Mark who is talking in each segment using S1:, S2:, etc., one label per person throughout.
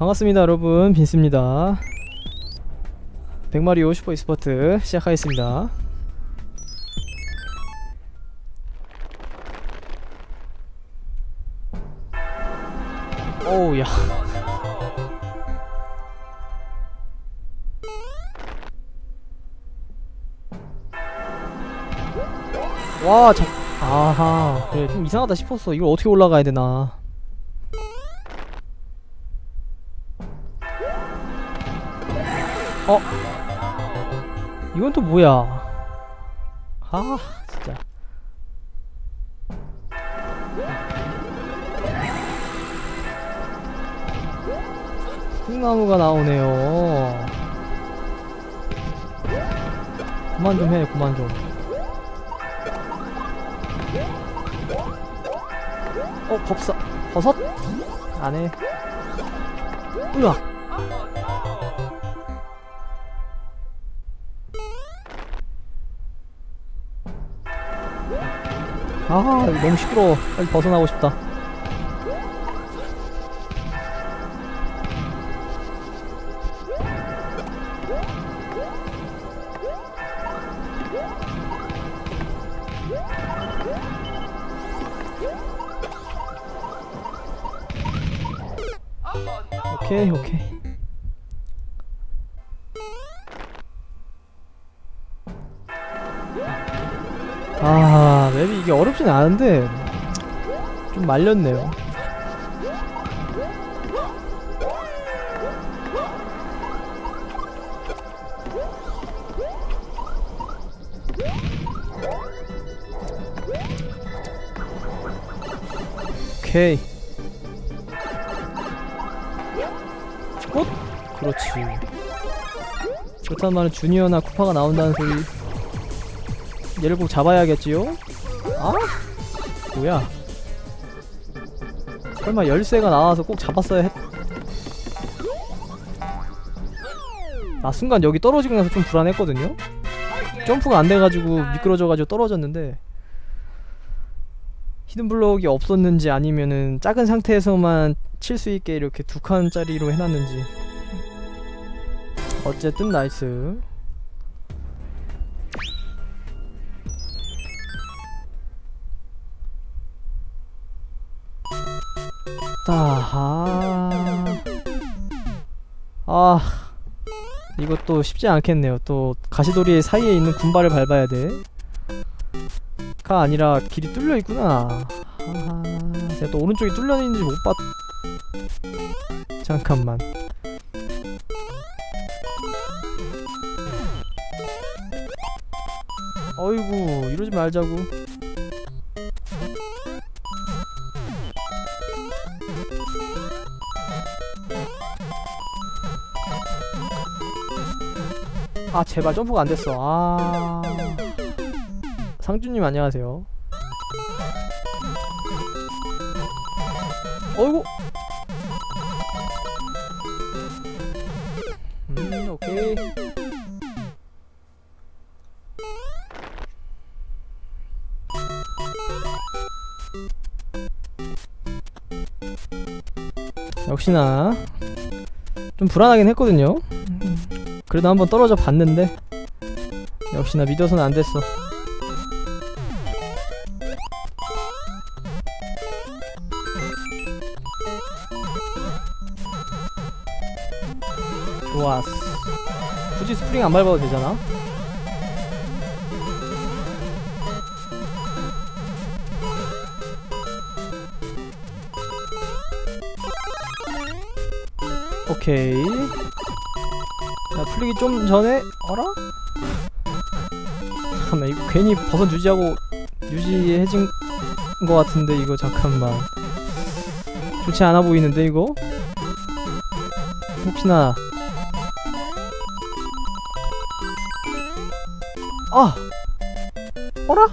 S1: 반갑습니다 여러분. 빈스입니다. 백마리오 슈퍼 e스포트 시작하겠습니다. 오우 야. 와, 자, 아하, 그래, 좀 이상하다 싶었어. 이걸 어떻게 올라가야 되나. 어? 이건 또 뭐야? 아, 진짜. 콩나무가 나오네요. 그만 좀 해, 그만 좀. 어, 법사, 버섯? 안 해. 으악! 아, 너무 시끄러워. 빨리 벗어나고 싶다. 오케이, 오케이. 이 이게 어렵진 않은데 좀 말렸네요. 오케이. 꽃? 그렇지. 말은 주니어나 쿠파가 나온다는 소리. 얘를 꼭 잡아야겠지요? 아? 뭐야? 설마 열쇠가 나와서 꼭 잡았어야 했... 나 순간 여기 떨어지고 나서 좀 불안했거든요? 점프가 안 돼가지고 미끄러져가지고 떨어졌는데 hidden block이 없었는지 아니면은 작은 상태에서만 칠 수 있게 이렇게 두 칸짜리로 해놨는지 어쨌든 nice 따하. 아 이것도 쉽지 않겠네요. 또 가시돌이 사이에 있는 굼바를 밟아야 돼 가 아니라 길이 뚫려 있구나. 하하. 제가 또 오른쪽이 뚫려 있는지 못 봤... 잠깐만. 어이구 이러지 말자고 아 제발 점프가 안됐어. 아. 상주님 안녕하세요. 어이구. 음 오케이. 역시나 좀 불안하긴 했거든요 그래도 한번 떨어져 봤는데. 역시나 믿어서는 안 됐어. 좋았어. 굳이 스프링 안 밟아도 되잖아. 오케이. 자 풀리기 좀 전에 어라? 잠깐만 이거 괜히 버섯 유지하고 유지해진 것 같은데 이거 잠깐만 좋지 않아 보이는데 이거? 혹시나 아! 어라?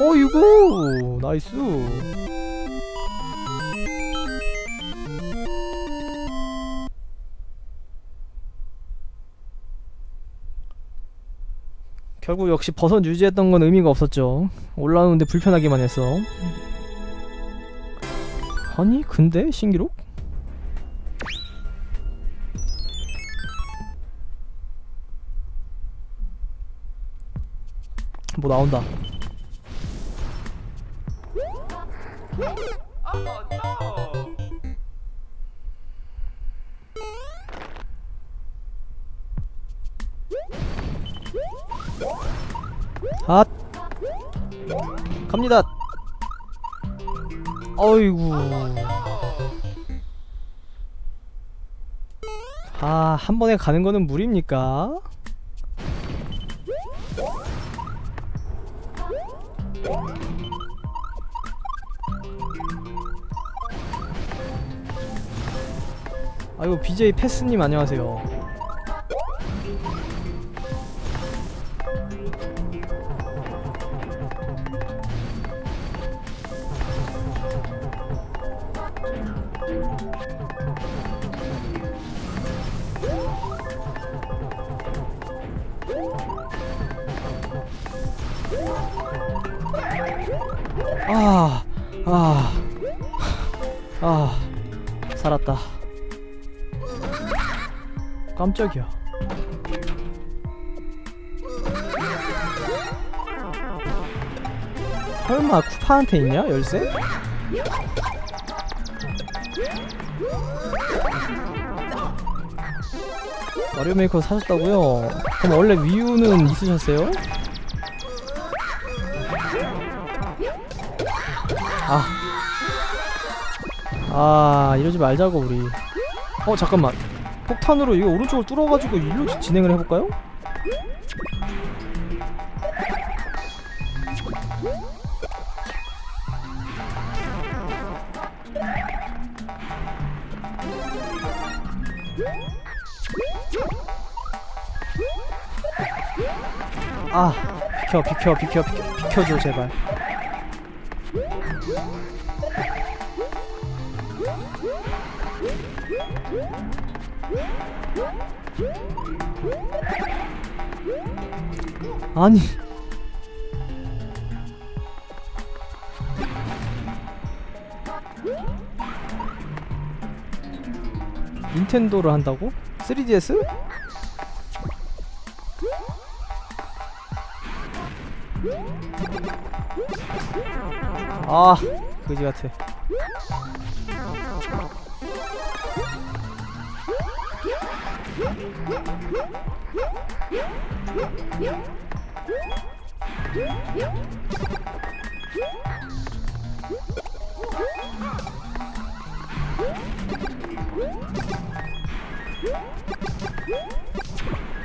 S1: 어이구 nice 결국 역시 버섯 유지했던 건 의미가 없었죠. 올라오는데 불편하기만 했어 아니 근데 신기록? 뭐 나온다 핫. 갑니다. 어이구. 아 한 번에 가는 거는 무리입니까? 아이고 BJ 패스님 안녕하세요 깜짝이야. 설마 쿠파한테 있냐? 열쇠? 마리오 메이커 사셨다고요? 그럼 원래 위유는 있으셨어요? 아. 아, 이러지 말자고, 우리. 어, 잠깐만. 폭탄으로 이거 오른쪽을 뚫어가지고 일로 진행을 해볼까요? 아, 비켜, 비켜, 비켜, 비켜, 비켜줘, 제발. 아니 닌텐도를 한다고? 3DS? 아 그지 같아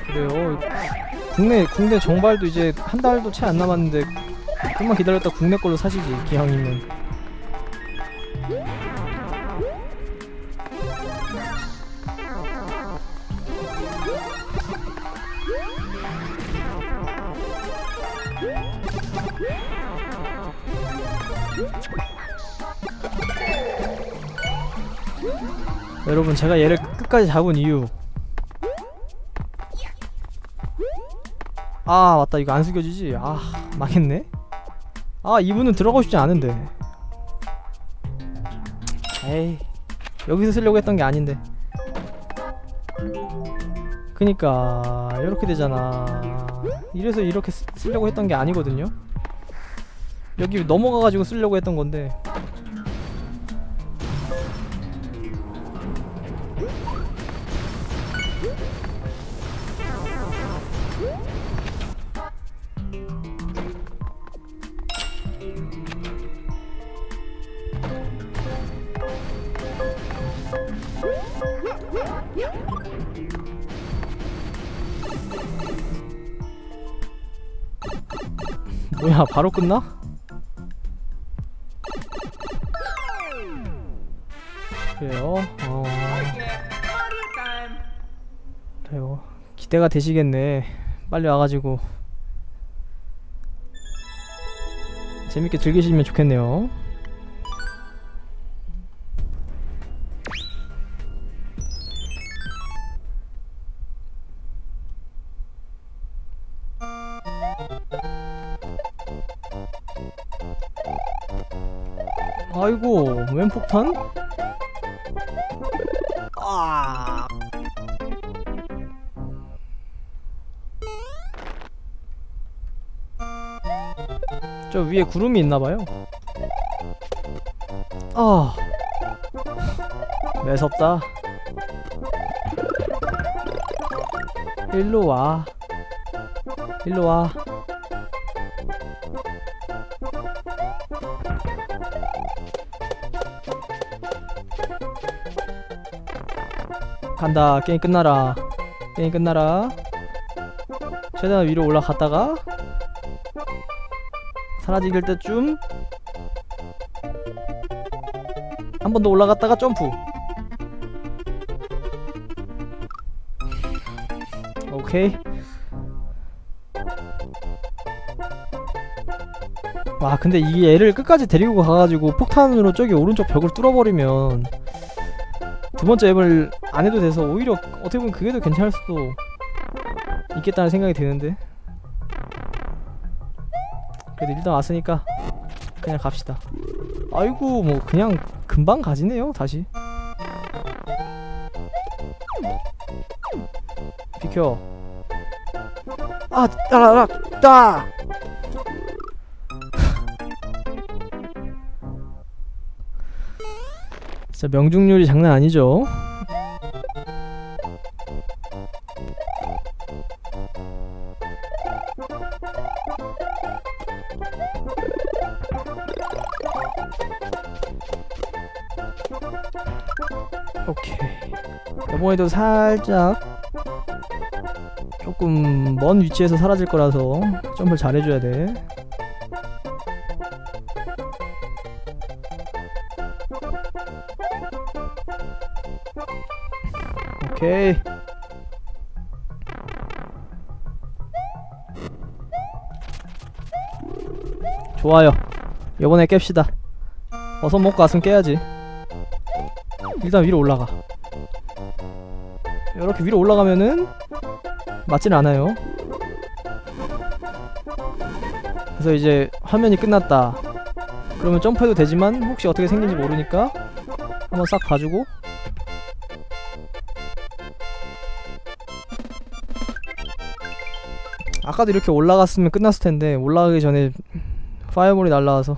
S1: 그래요. 국내 국내 정발도 이제 한 달도 채 안 남았는데 좀만 기다렸다 국내 걸로 사시지 기왕이면 여러분 제가 얘를 끝까지 잡은 이유. 아 맞다. 이거 안 숙여지지? 아 망했네. 아 이분은 들어가고 싶지 않은데. 에이 여기서 쓰려고 했던 게 아닌데. 그니까 이렇게 되잖아. 이래서 이렇게 쓰, 쓰려고 했던 게 아니거든요. 여기 넘어가가지고 쓰려고 했던 건데 바로 끝나? 그래요? 어... 그래요 기대가 되시겠네. 빨리 와가지고. 재밌게 즐기시면 좋겠네요 폭탄? 아. 저 위에 구름이 있나봐요. 아. 매섭다. 일로 와. 일로 와. 간다. 게임 끝나라. 게임 끝나라. 최대한 위로 올라갔다가 사라질 때쯤 한 번 더 올라갔다가 점프. 오케이. 와 근데 이 애를 끝까지 데리고 가가지고 폭탄으로 저기 오른쪽 벽을 뚫어버리면 두 번째 앱을 안 해도 돼서 오히려 어떻게 보면 그게 더 괜찮을 수도 있겠다는 생각이 드는데. 그래도 일단 왔으니까 그냥 갑시다. 아이고 뭐 그냥 금방 가지네요 다시. 비켜. 아 따라라 따 진짜 명중률이 장난 아니죠 이번에도 살짝 조금 먼 위치에서 사라질 거라서 점프를 잘 해줘야 돼. 오케이. 좋아요. 요번에 깹시다. 어서 먹고 왔으면 깨야지. 일단 위로 올라가 이렇게 위로 올라가면은 맞진 않아요. 그래서 이제 화면이 끝났다. 그러면 점프해도 되지만 혹시 어떻게 생긴지 모르니까 한번 싹 봐주고. 아까도 이렇게 올라갔으면 끝났을 텐데 올라가기 전에 파이어볼이 날라와서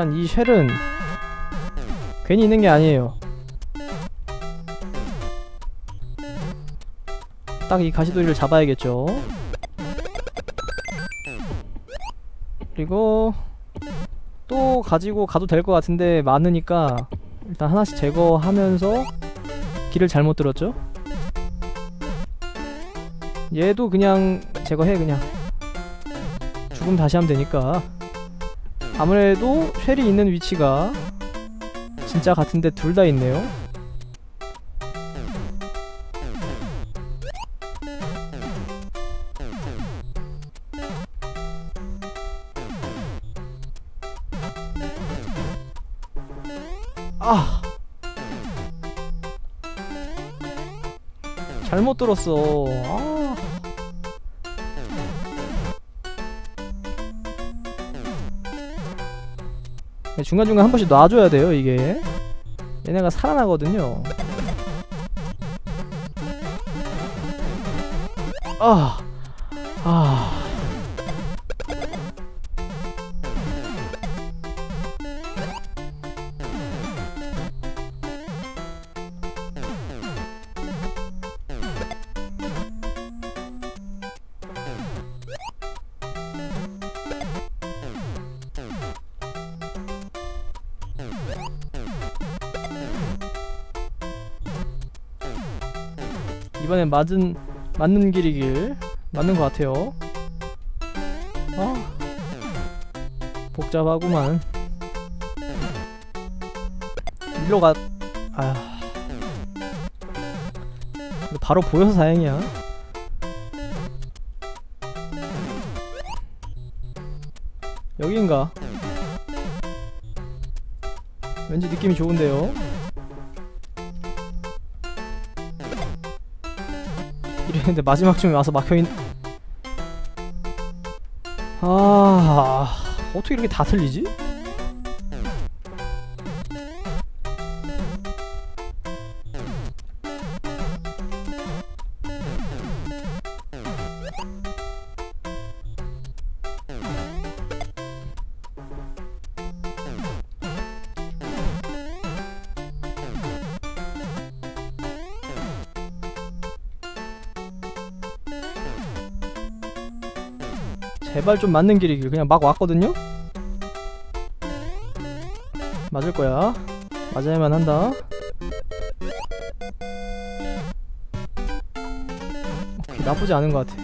S1: 일단 이 쉘은 괜히 있는 게 아니에요. 딱 이 가시돌이를 잡아야겠죠. 그리고 또 가지고 가도 될 것 같은데 많으니까 일단 하나씩 제거하면서 길을 잘못 들었죠? 얘도 그냥 제거해 그냥. 죽음 다시 하면 되니까 아무래도 쉘이 있는 위치가 진짜 같은데 둘 다 있네요. 아! 잘못 들었어. 아 중간중간 한 번씩 놔줘야 돼요 이게 얘네가 살아나거든요 아 아. 이번엔 맞은 맞는 길이길 맞는 것 같아요. 아 복잡하구만. 일로 가. 아 바로 보여서 다행이야. 여기인가? 왠지 느낌이 좋은데요? 이랬는데 마지막쯤에 와서 막혀있... 아... 어떻게 이렇게 다 틀리지? 제발 좀 맞는 길이길 그냥 막 왔거든요? 맞을 거야. 맞아야만 한다. 오케이 나쁘지 않은 것 같아.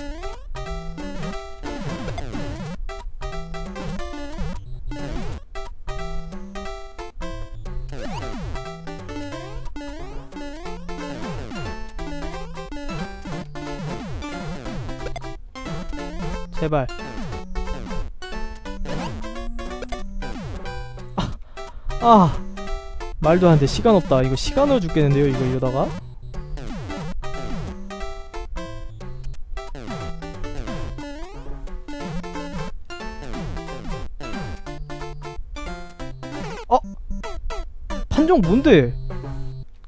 S1: 제발 아 말도 안 돼. 시간 없다. 이거 시간으로 죽겠는데요 이거 이러다가? 어? 판정 뭔데?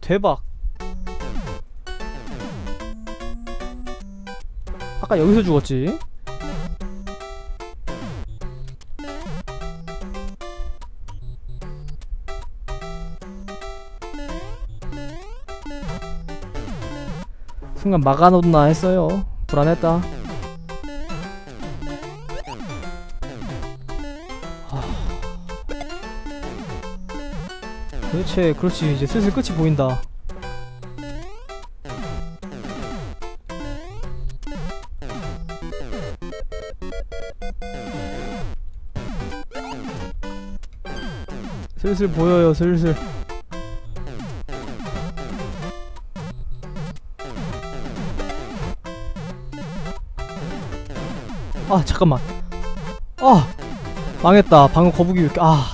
S1: 대박. 아까 여기서 죽었지 순간 막아놓나 했어요. 불안했다. 하... 도대체 그렇지 이제 슬슬 끝이 보인다. 슬슬 보여요 슬슬 아 잠깐만 아 망했다 방금 거북이 왜 아.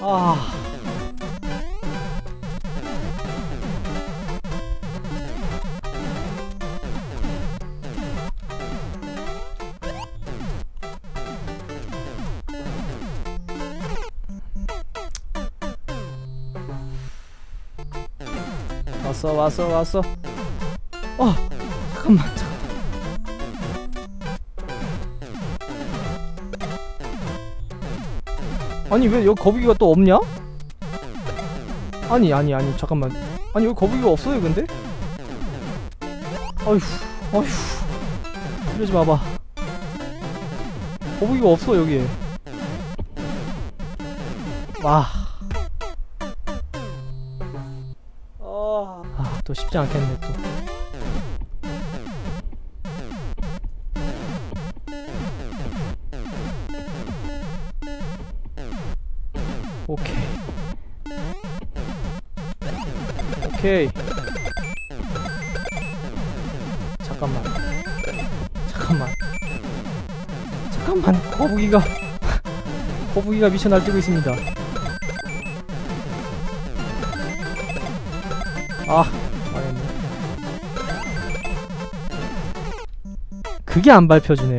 S1: 아. 왔어 왔어 왔어 어 잠깐만 잠깐만 아니 왜 여기 거북이가 또 없냐? 아니 아니 아니 잠깐만 아니 여기 거북이가 없어요 근데? 아휴 아휴 이러지 마봐 거북이가 없어 여기에 와. 아, 또 쉽지 않겠네 또. 오케이. 잠깐만. 잠깐만. 잠깐만. 거북이가 거북이가 미쳐 날뛰고 있습니다. 아, 망했네. 그게 안 밟혀지네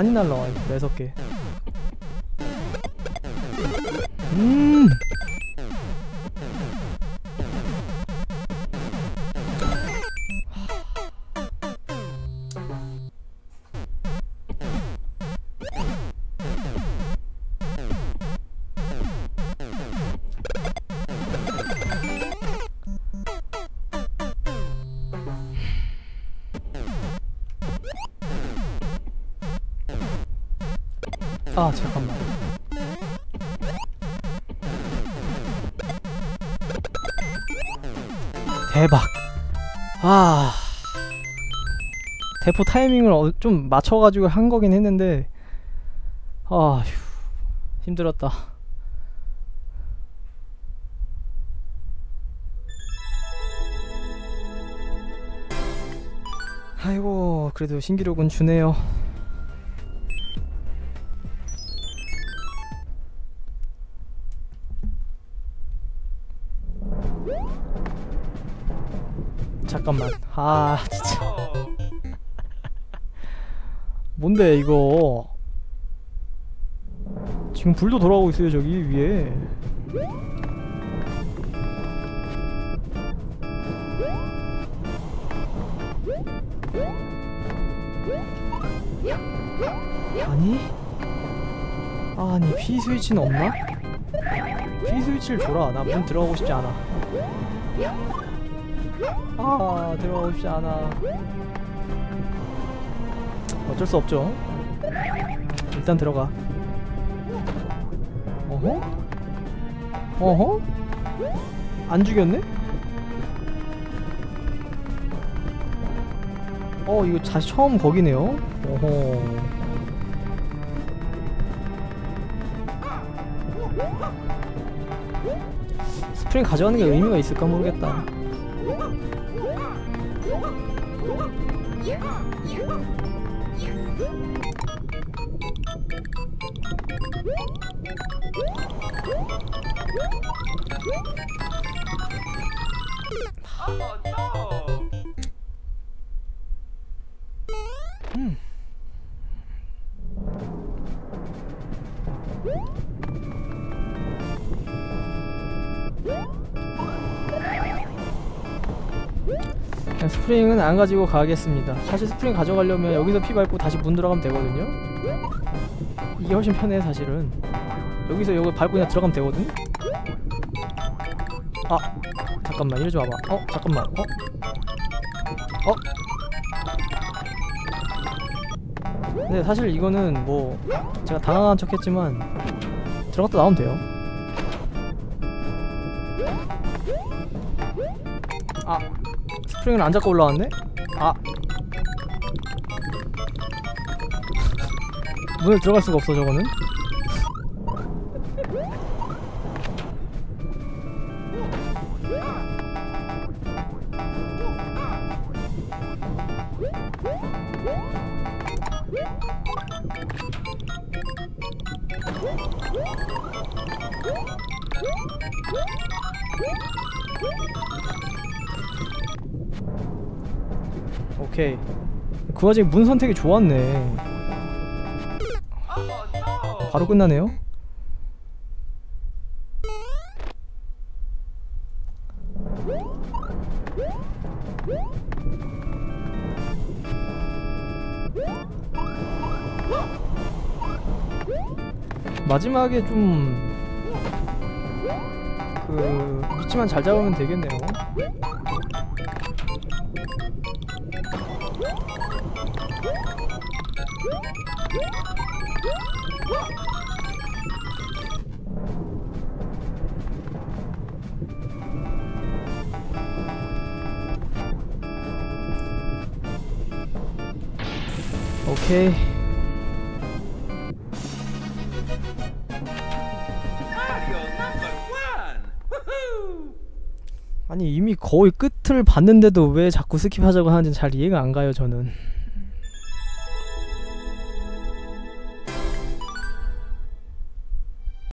S1: 많이 날라와, 이거 매섭게. 음. 아 잠깐만. 대박. 아. 대포 타이밍을 어, 좀 맞춰가지고 한 거긴 했는데. 아휴. 힘들었다. 아이고 그래도 신기록은 주네요. 잠깐만. 아 진짜. 뭔데 이거? 지금 불도 돌아오고 있어요 저기 위에. 아니? 아니 P 스위치는 없나? P 스위치를 줘라. 나 문 들어가고 싶지 않아 아 들어가고 싶지 않아 어쩔 수 없죠 일단 들어가 어허? 어허? 안 죽였네? 어 이거 다시 처음 거기네요 어허 프링 가져가는 게 의미가 있을까 모르겠다 스프링은 안 가지고 가겠습니다. 사실 스프링 가져가려면 여기서 피 밟고 다시 문 들어가면 되거든요. 이게 훨씬 편해 사실은. 여기서 여기 밟고 그냥 들어가면 되거든? 아 잠깐만 이러지 마봐. 어 잠깐만. 어? 어? 근데 사실 이거는 뭐 제가 당황한 척 했지만 들어갔다 나오면 돼요 프링을 안 잡고 올라왔네? 아 문을 들어갈 수가 없어 저거는 오케이 그 와중에 문 선택이 좋았네! 바로 끝나네요 마지막에 좀 그 위치만 잘 잡으면 되겠네요. 오케이. 아니 이미 거의 끝을 봤는데도 왜 자꾸 스킵하자고 하는지 잘 이해가 안 가요 저는